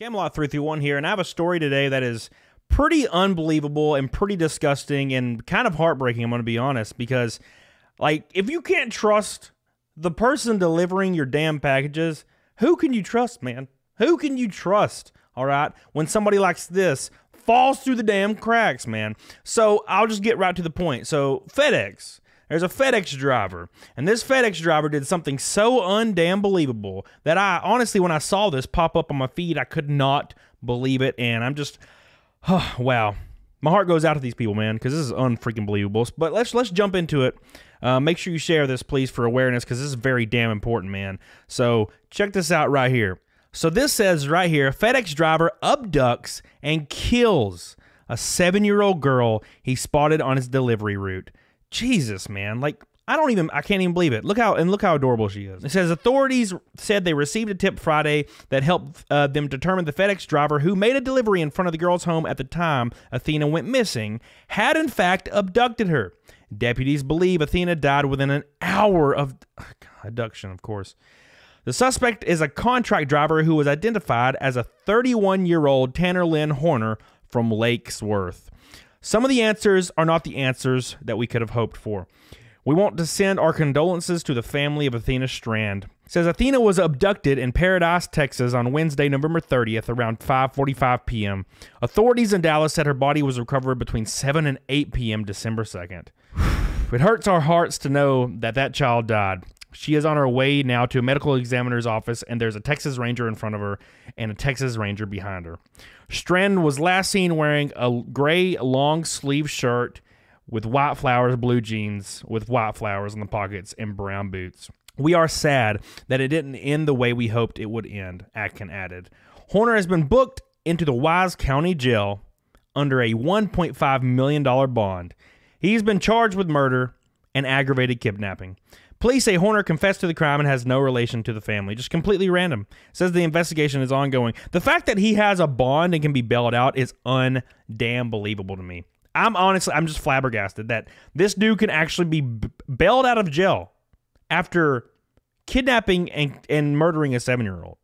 Camelot 331 here, and I have a story today that is pretty unbelievable and pretty disgusting and kind of heartbreaking, I'm going to be honest, because, like, if you can't trust the person delivering your damn packages, who can you trust, man? Who can you trust, all right, when somebody like this falls through the damn cracks, man? So I'll just get right to the point. So, FedEx there's a FedEx driver, and this FedEx driver did something so undamn believable that I honestly, when I saw this pop up on my feed, I could not believe it, and I'm just, oh, wow. My heart goes out to these people, man, because this is unfreaking believable. But let's let's jump into it. Uh, make sure you share this, please, for awareness, because this is very damn important, man. So check this out right here. So this says right here, FedEx driver abducts and kills a seven-year-old girl he spotted on his delivery route. Jesus, man. Like, I don't even, I can't even believe it. Look how, and look how adorable she is. It says authorities said they received a tip Friday that helped uh, them determine the FedEx driver who made a delivery in front of the girl's home at the time Athena went missing had in fact abducted her. Deputies believe Athena died within an hour of abduction, of course. The suspect is a contract driver who was identified as a 31 year old Tanner Lynn Horner from Lakes Worth. Some of the answers are not the answers that we could have hoped for. We want to send our condolences to the family of Athena Strand. It says Athena was abducted in Paradise, Texas on Wednesday, November 30th around 5:45 p.m. Authorities in Dallas said her body was recovered between 7 and 8 p.m. December 2nd. it hurts our hearts to know that that child died. She is on her way now to a medical examiner's office, and there's a Texas Ranger in front of her and a Texas Ranger behind her. Strand was last seen wearing a gray long sleeve shirt with white flowers, blue jeans with white flowers in the pockets, and brown boots. We are sad that it didn't end the way we hoped it would end, Akin added. Horner has been booked into the Wise County Jail under a $1.5 million bond. He's been charged with murder and aggravated kidnapping. Police say Horner confessed to the crime and has no relation to the family. Just completely random. Says the investigation is ongoing. The fact that he has a bond and can be bailed out is undamn believable to me. I'm honestly, I'm just flabbergasted that this dude can actually be bailed out of jail after kidnapping and, and murdering a seven year old.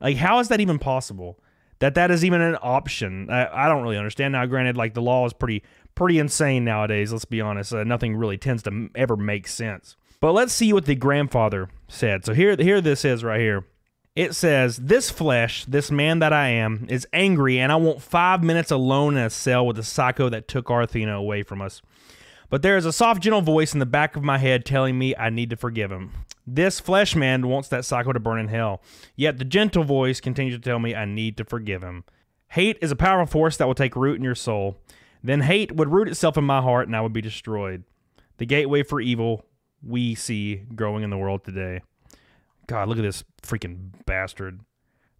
Like, how is that even possible? That that is even an option. I, I don't really understand. Now, granted, like the law is pretty pretty insane nowadays. Let's be honest. Uh, nothing really tends to ever make sense. But let's see what the grandfather said. So here, here this is right here. It says, This flesh, this man that I am, is angry, and I want five minutes alone in a cell with the psycho that took our Athena away from us. But there is a soft, gentle voice in the back of my head telling me I need to forgive him. This flesh man wants that psycho to burn in hell. Yet the gentle voice continues to tell me I need to forgive him. Hate is a powerful force that will take root in your soul. Then hate would root itself in my heart and I would be destroyed. The gateway for evil we see growing in the world today. God, look at this freaking bastard.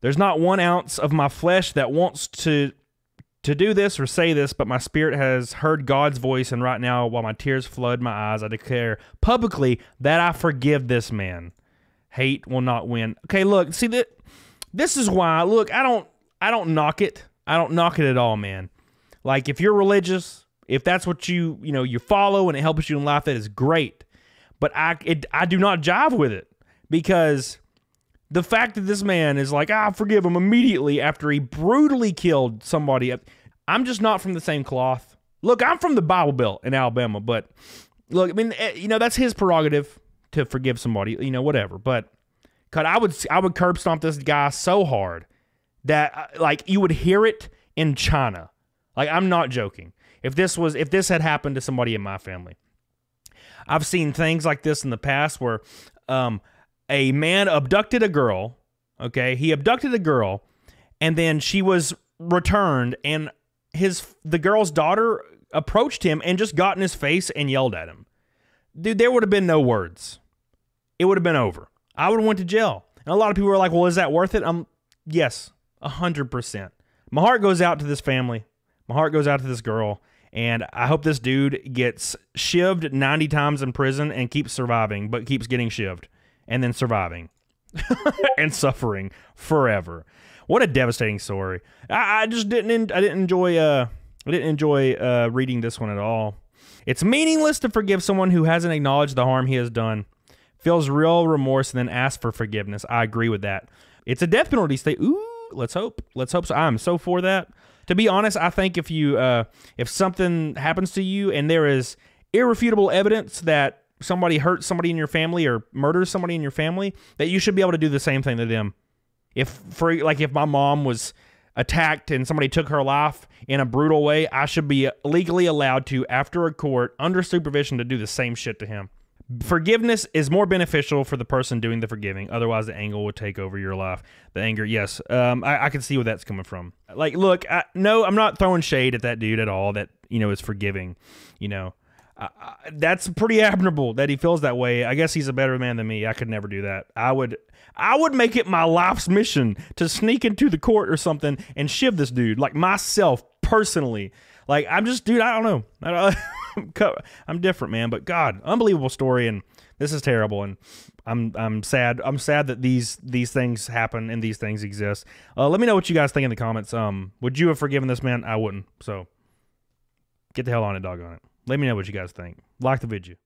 There's not one ounce of my flesh that wants to to do this or say this, but my spirit has heard God's voice, and right now, while my tears flood my eyes, I declare publicly that I forgive this man. Hate will not win. Okay, look, see that this is why. Look, I don't, I don't knock it. I don't knock it at all, man. Like if you're religious, if that's what you, you know, you follow and it helps you in life, that is great but I it, I do not jive with it because the fact that this man is like, ah, forgive him immediately after he brutally killed somebody. I'm just not from the same cloth. Look, I'm from the Bible Belt in Alabama, but look, I mean, eh, you know, that's his prerogative to forgive somebody, you know, whatever. But cut, I would I would curb stomp this guy so hard that uh, like you would hear it in China. Like I'm not joking. If this was if this had happened to somebody in my family, I've seen things like this in the past where um, a man abducted a girl. Okay, he abducted a girl, and then she was returned, and his the girl's daughter approached him and just got in his face and yelled at him. Dude, there would have been no words. It would have been over. I would have went to jail. And a lot of people are like, "Well, is that worth it?" Um, yes, a hundred percent. My heart goes out to this family. My heart goes out to this girl. And I hope this dude gets shivved 90 times in prison and keeps surviving, but keeps getting shivved and then surviving and suffering forever. What a devastating story. I, I just didn't I didn't enjoy uh I didn't enjoy uh, reading this one at all. It's meaningless to forgive someone who hasn't acknowledged the harm he has done, feels real remorse, and then asks for forgiveness. I agree with that. It's a death penalty state. Ooh, Let's hope. Let's hope so. I'm so for that. To be honest, I think if you uh, if something happens to you and there is irrefutable evidence that somebody hurts somebody in your family or murders somebody in your family, that you should be able to do the same thing to them. If for like if my mom was attacked and somebody took her life in a brutal way, I should be legally allowed to, after a court, under supervision, to do the same shit to him. Forgiveness is more beneficial for the person doing the forgiving. Otherwise, the anger would take over your life. The anger, yes, um, I, I, can see where that's coming from. Like, look, I, no, I'm not throwing shade at that dude at all. That you know is forgiving. You know, uh, that's pretty admirable that he feels that way. I guess he's a better man than me. I could never do that. I would, I would make it my life's mission to sneak into the court or something and shiv this dude, like myself personally. Like I'm just, dude. I don't know. I don't, I'm different, man. But God, unbelievable story, and this is terrible. And I'm I'm sad. I'm sad that these these things happen and these things exist. Uh, let me know what you guys think in the comments. Um, would you have forgiven this man? I wouldn't. So get the hell on it, dog on it. Let me know what you guys think. Like the video.